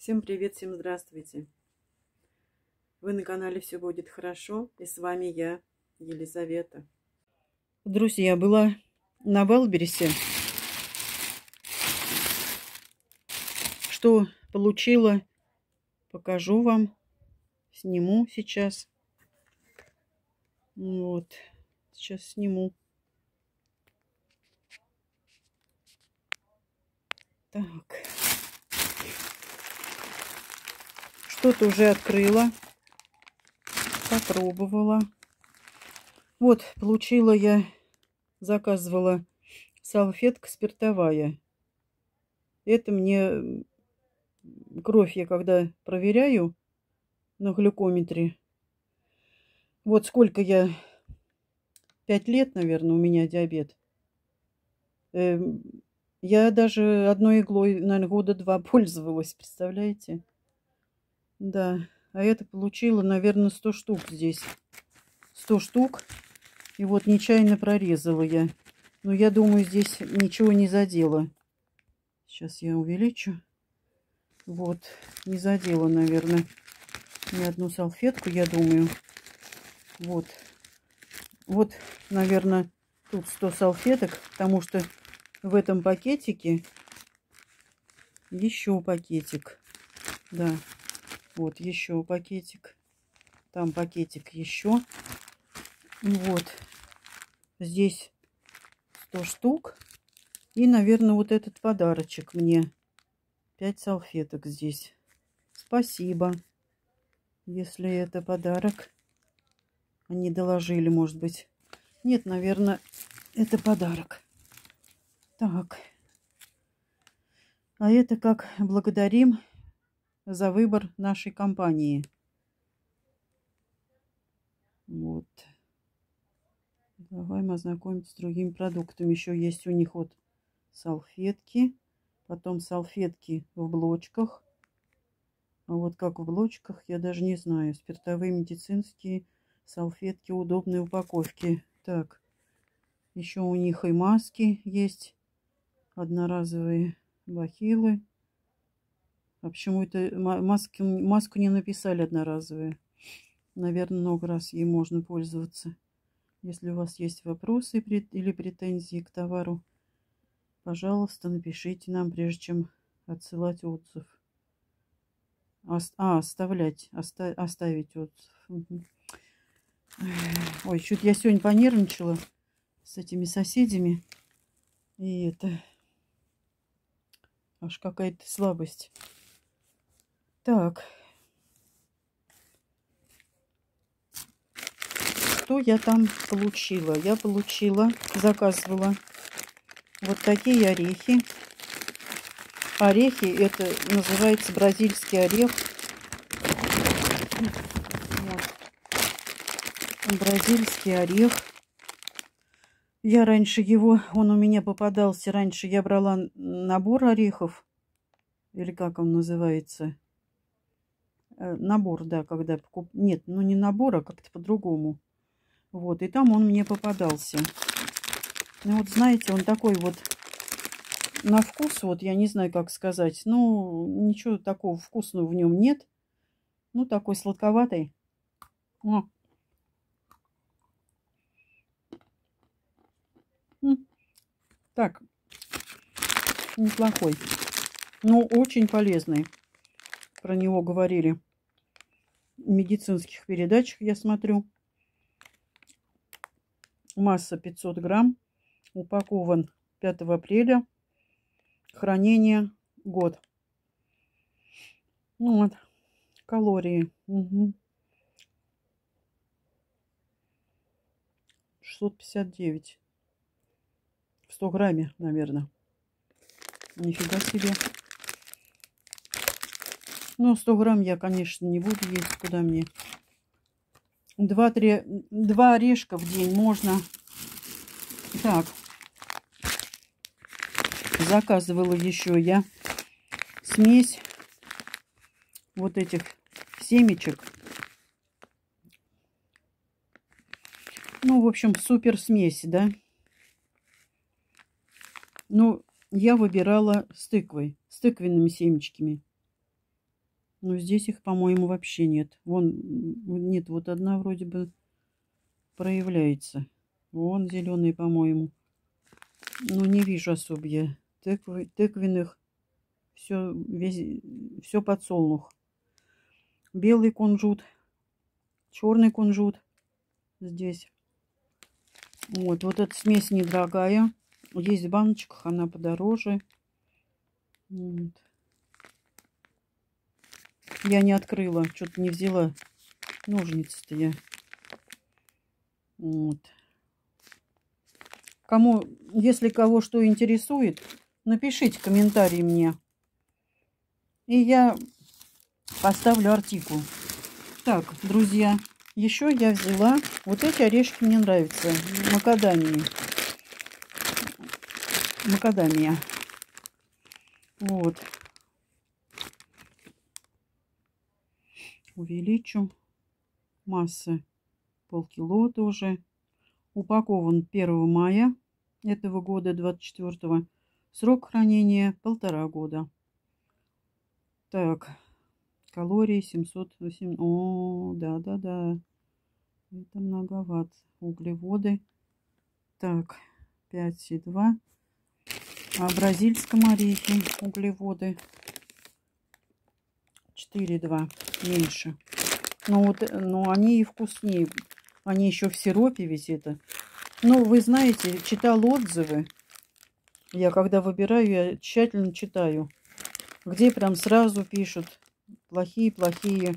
Всем привет, всем здравствуйте. Вы на канале «Все будет хорошо» и с вами я, Елизавета. Друзья, была на Валбересе. Что получила, покажу вам. Сниму сейчас. Вот, сейчас сниму. Так. Что-то уже открыла. Попробовала. Вот, получила я, заказывала салфетка спиртовая. Это мне кровь я когда проверяю на глюкометре. Вот сколько я... Пять лет, наверное, у меня диабет. Эм, я даже одной иглой, наверное, года два пользовалась, представляете? Да, а это получила, наверное, 100 штук здесь. 100 штук. И вот нечаянно прорезала я. Но я думаю, здесь ничего не задело. Сейчас я увеличу. Вот, не задела, наверное, ни одну салфетку, я думаю. Вот. Вот, наверное, тут 100 салфеток, потому что в этом пакетике еще пакетик. Да, вот еще пакетик. Там пакетик еще. Вот. Здесь 100 штук. И, наверное, вот этот подарочек мне. 5 салфеток здесь. Спасибо. Если это подарок. Они доложили, может быть. Нет, наверное, это подарок. Так. А это как благодарим за выбор нашей компании. Вот. Давай мы ознакомимся с другими продуктами. Еще есть у них вот салфетки. Потом салфетки в блочках. А вот как в блочках, я даже не знаю. Спиртовые медицинские салфетки удобной упаковки. Так, еще у них и маски есть. Одноразовые бахилы. А почему это маски, маску не написали одноразовые? Наверное, много раз ей можно пользоваться. Если у вас есть вопросы или претензии к товару, пожалуйста, напишите нам, прежде чем отсылать отзыв. А, оставлять, оста, оставить отзыв. Ой, чуть я сегодня понервничала с этими соседями. И это... Аж какая-то слабость. Так. Что я там получила? Я получила, заказывала вот такие орехи. Орехи, это называется бразильский орех. Бразильский орех. Я раньше его, он у меня попадался, раньше я брала набор орехов, или как он называется, набор, да, когда покуп... Нет, ну не набор, а как-то по-другому. Вот, и там он мне попадался. Ну вот, знаете, он такой вот на вкус, вот я не знаю, как сказать. Ну, ничего такого вкусного в нем нет. Ну, такой сладковатый. О. Так, неплохой. Но очень полезный. Про него говорили медицинских передачах я смотрю. Масса 500 грамм. Упакован 5 апреля. Хранение год. Ну вот. Калории. Угу. 659. В 100 грамме, наверное. Нифига себе. Ну, 100 грамм я, конечно, не буду есть. Куда мне? Два-три, два орешка в день можно. Так. Заказывала еще я смесь вот этих семечек. Ну, в общем, супер смесь, да. Ну, я выбирала с тыквой, с тыквенными семечками. Но здесь их, по-моему, вообще нет. Вон, нет, вот одна вроде бы проявляется. Вон зеленый, по-моему. Ну, не вижу особо я тыквы, тыквенных. Все, весь, все подсолнух. Белый кунжут, черный кунжут здесь. Вот, вот эта смесь недорогая. Есть в баночках, она подороже. Вот. Я не открыла, что-то не взяла ножницы-то я. Вот. Кому, если кого что интересует, напишите комментарий мне. И я поставлю артикул. Так, друзья, еще я взяла вот эти орешки мне нравятся. Макадамии. Макадамия. Вот. Увеличу. Масса полкило тоже. Упакован 1 мая этого года, 24 -го. Срок хранения полтора года. Так, калории 708. О, да-да-да. Это многовато. Углеводы. Так, 5,2. А бразильском орехе углеводы 4,2. Меньше. Но, вот, но они и вкуснее. Они еще в сиропе ведь это. Ну, вы знаете, читал отзывы. Я когда выбираю, я тщательно читаю. Где прям сразу пишут плохие-плохие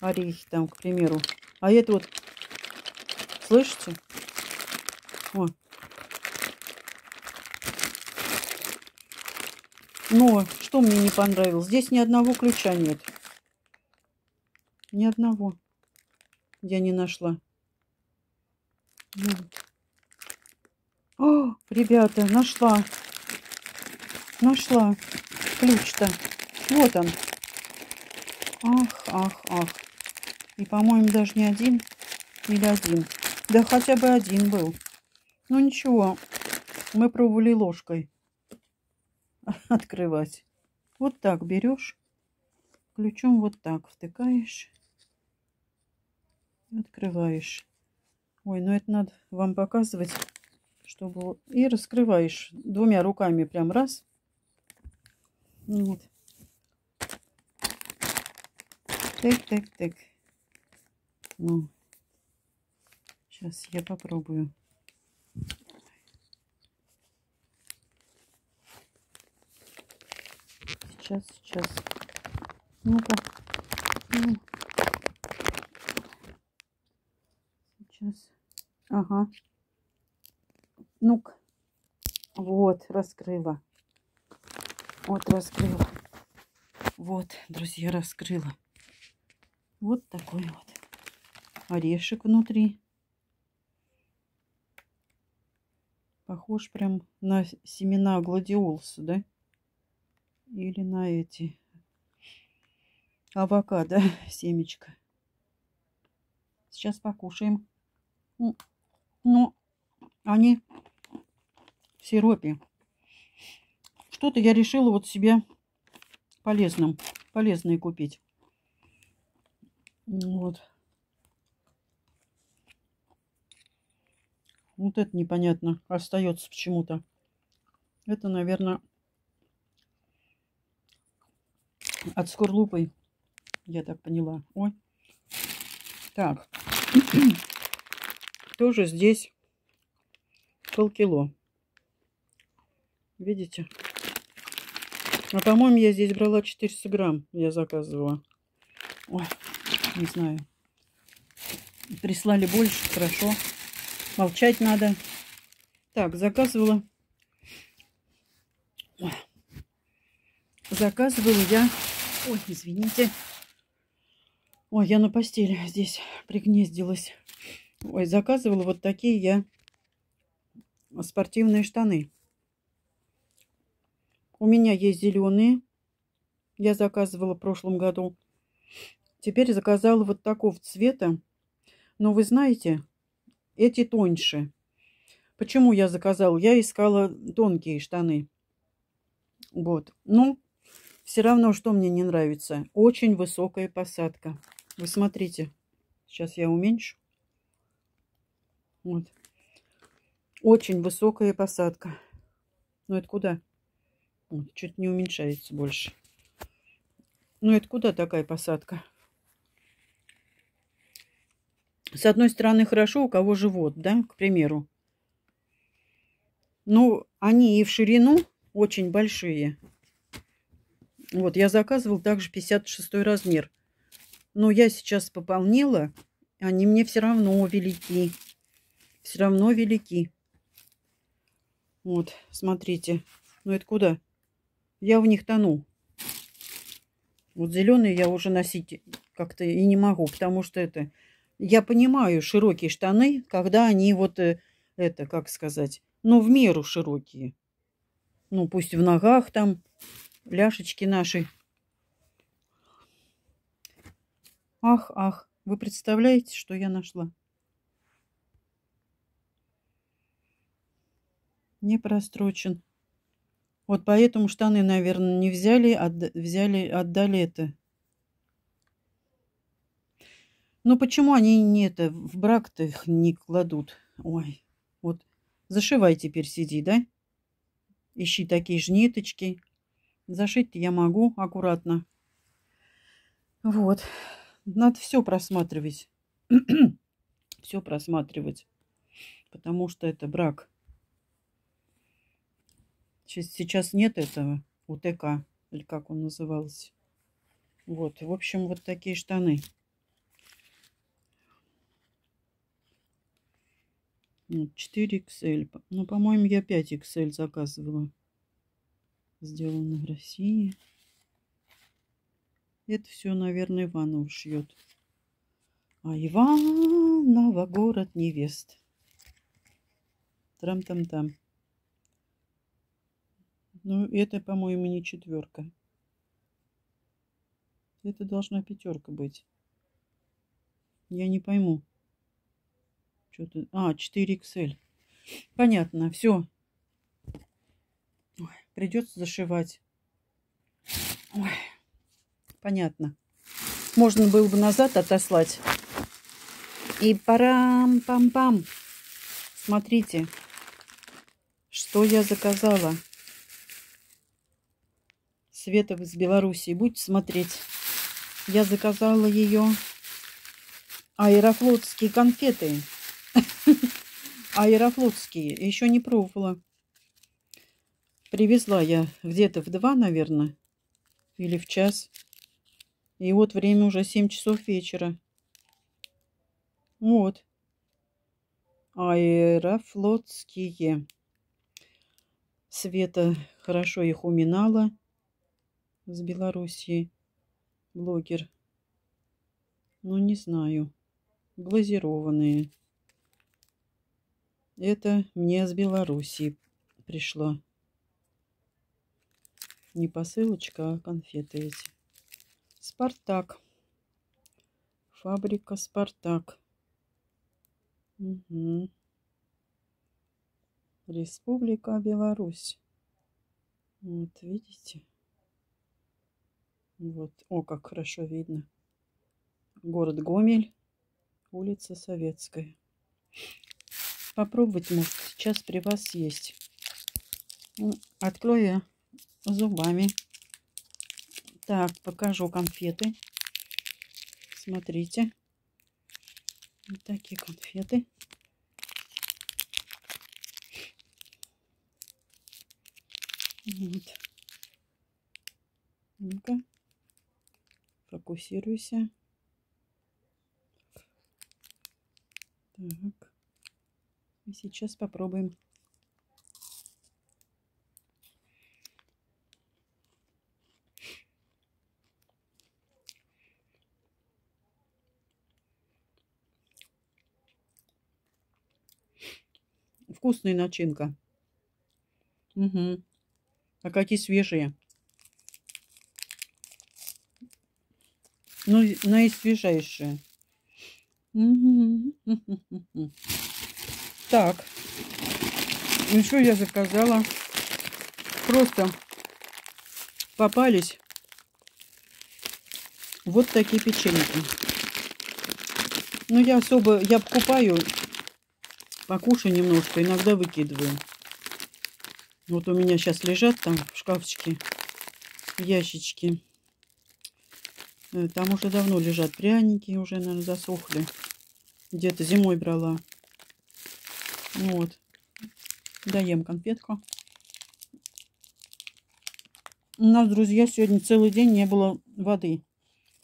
орехи там, к примеру. А это вот Слышите? О. Но что мне не понравилось? Здесь ни одного ключа нет. Ни одного. Я не нашла. О, ребята, нашла. Нашла. Ключ-то. Вот он. Ах, ах, ах. И, по-моему, даже не один или один. Да хотя бы один был. Ну ничего, мы пробовали ложкой открывать. Вот так берешь, ключом вот так втыкаешь, открываешь. Ой, ну это надо вам показывать, чтобы... И раскрываешь двумя руками прям раз. Вот. Так, так, так. Ну, Сейчас я попробую. Сейчас, сейчас. Ну-ка. Ну. Сейчас. Ага. Ну-ка. Вот, раскрыла. Вот, раскрыла. Вот, друзья, раскрыла. Вот такой вот орешек внутри. Похож прям на семена гладиолуса, да? Или на эти авокадо семечко. Сейчас покушаем. Ну, они в сиропе. Что-то я решила вот себе полезным, полезное купить. Вот. Вот это непонятно. Остается почему-то. Это, наверное, от скорлупы. Я так поняла. Ой. Так. Тоже здесь полкило. Видите? А по-моему, я здесь брала 400 грамм. Я заказывала. Ой, не знаю. Прислали больше, хорошо. Молчать надо. Так, заказывала. Заказывала я... Ой, извините. Ой, я на постели здесь пригнездилась. Ой, заказывала вот такие я спортивные штаны. У меня есть зеленые. Я заказывала в прошлом году. Теперь заказала вот такого цвета. Но вы знаете, эти тоньше. Почему я заказала? Я искала тонкие штаны. Вот. Ну, Все равно, что мне не нравится. Очень высокая посадка. Вы смотрите. Сейчас я уменьшу. Вот. Очень высокая посадка. Ну, это куда? Вот, чуть не уменьшается больше. Ну, это куда такая посадка? С одной стороны, хорошо, у кого живот, да, к примеру. Ну, они и в ширину очень большие. Вот, я заказывал также 56 размер. Но я сейчас пополнила. Они мне все равно велики. Все равно велики. Вот, смотрите. Ну, это куда? Я в них тону. Вот зеленые я уже носить как-то и не могу, потому что это... Я понимаю широкие штаны, когда они вот, э, это, как сказать, ну, в меру широкие. Ну, пусть в ногах там, ляшечки наши. Ах, ах, вы представляете, что я нашла? Не прострочен. Вот поэтому штаны, наверное, не взяли, отда взяли, отдали это. Ну почему они не это, в брак-то их не кладут? Ой, вот зашивай теперь сиди, да? Ищи такие же ниточки. Зашить я могу аккуратно. Вот. Надо все просматривать. все просматривать. Потому что это брак. Сейчас нет этого УТК, или как он назывался. Вот, в общем, вот такие штаны. 4XL. Ну, по-моему, я 5XL заказывала. Сделано в России. Это все, наверное, Иванов шьет. А Иванова город невест. Трам-там-там. Ну, это, по-моему, не четверка. Это должна пятерка быть. Я не пойму. Что-то... А, 4XL. Понятно, все. придется зашивать. Ой, понятно. Можно было бы назад отослать. И парам-пам-пам. Смотрите, что я заказала. Света из Белоруссии. Будете смотреть. Я заказала ее аэрофлотские конфеты. Аэрофлотские. Еще не пробовала. Привезла я где-то в два, наверное. Или в час. И вот время уже 7 часов вечера. Вот. Аэрофлотские. Света хорошо их уминала с Белоруссии блогер. Ну, не знаю. Глазированные. Это мне с Белоруссии пришло. Не посылочка, а конфеты эти. Спартак. Фабрика Спартак. Угу. Республика Беларусь. Вот, видите? Вот. О, как хорошо видно. Город Гомель. Улица Советская. Попробовать, может, сейчас при вас есть. Ну, открою зубами. Так, покажу конфеты. Смотрите. Вот такие конфеты. Вот. Ну-ка. Фокусируйся. Так. И сейчас попробуем. Вкусная начинка. Угу. А какие свежие. Ну, наисвежайшее. Так. Ну, что я заказала? Просто попались Вот такие печеньки. Ну, я особо, я покупаю, покушаю немножко, иногда выкидываю. Вот у меня сейчас лежат там в шкафчике ящички. Э, там уже давно лежат пряники, уже, наверное, засохли. Где-то зимой брала. Вот. Даем конфетку. У нас, друзья, сегодня целый день не было воды.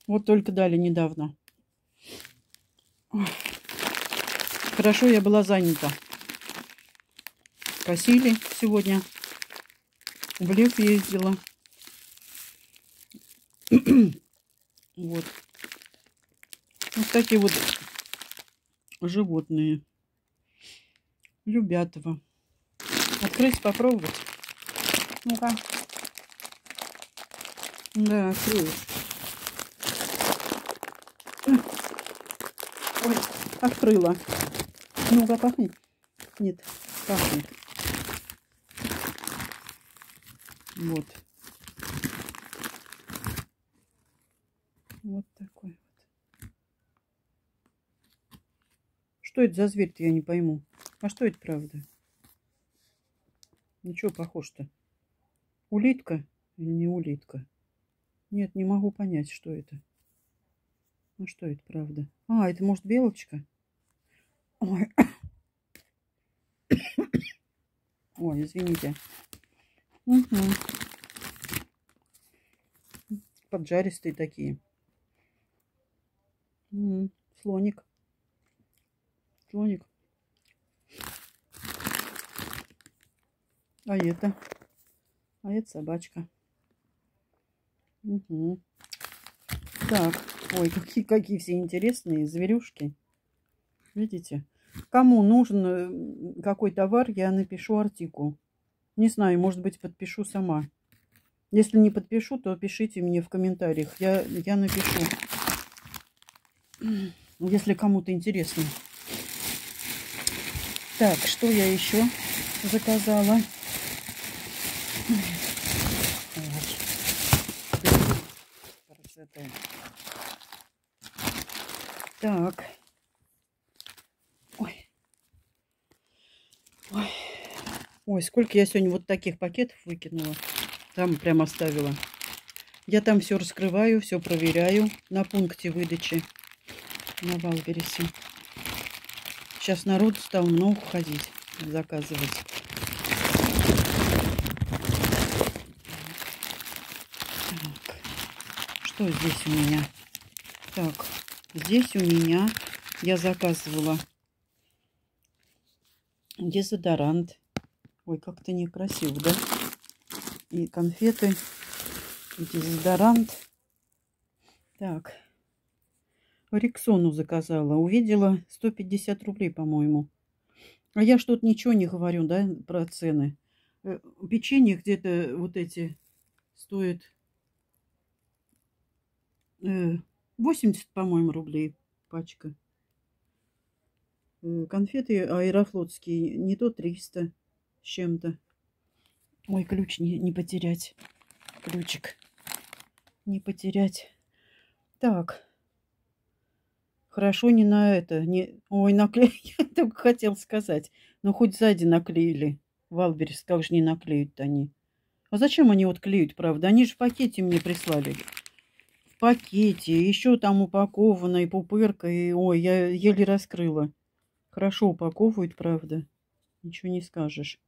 Вот только дали недавно. Хорошо, я была занята. Косили сегодня. В лев ездила. вот. Вот такие вот животные. Любят его. Открыть, попробовать. Ну-ка. Да, открою. Ой, открыла. Ну-ка, пахнет. Нет, пахнет. Вот. Вот такой вот. Что это за зверь-то, я не пойму. А что это правда? Ничего похож-то. Улитка или не улитка? Нет, не могу понять, что это. Ну что это, правда? А, это может белочка? Ой. Ой, извините. Угу. Поджаристые такие. Слоник. Слоник. А это? А это собачка. Угу. Так. Ой, какие, какие все интересные зверюшки. Видите? Кому нужен э, какой товар, я напишу артикул. Не знаю, может быть, подпишу сама. Если не подпишу, то пишите мне в комментариях. Я, я напишу. Если кому-то интересно. Так, что я еще заказала? Так. Ой. Ой. Ой, сколько я сегодня вот таких пакетов выкинула. Там прям оставила. Я там все раскрываю, все проверяю на пункте выдачи на Валберисе. Сейчас народ стал много ходить, заказывать. Так. Что здесь у меня? Так, Здесь у меня я заказывала дезодорант. Ой, как-то некрасиво, да? И конфеты, и дезодорант. Так. Риксону заказала. Увидела 150 рублей, по-моему. А я что-то ничего не говорю, да, про цены. Э, печенье где-то вот эти стоят э, 80, по-моему, рублей пачка. Э, конфеты аэрофлотские, не то 300 с чем-то. Ой, ключ не, не потерять. Ключик. Не потерять. Так. Хорошо не на это. Не... Ой, наклеили. Я только хотел сказать. Но хоть сзади наклеили. Валберис, как же не наклеют они? А зачем они вот клеют, правда? Они же в пакете мне прислали пакете, еще там упаковано и пупырка, и ой, я еле раскрыла. Хорошо упаковывают, правда. Ничего не скажешь.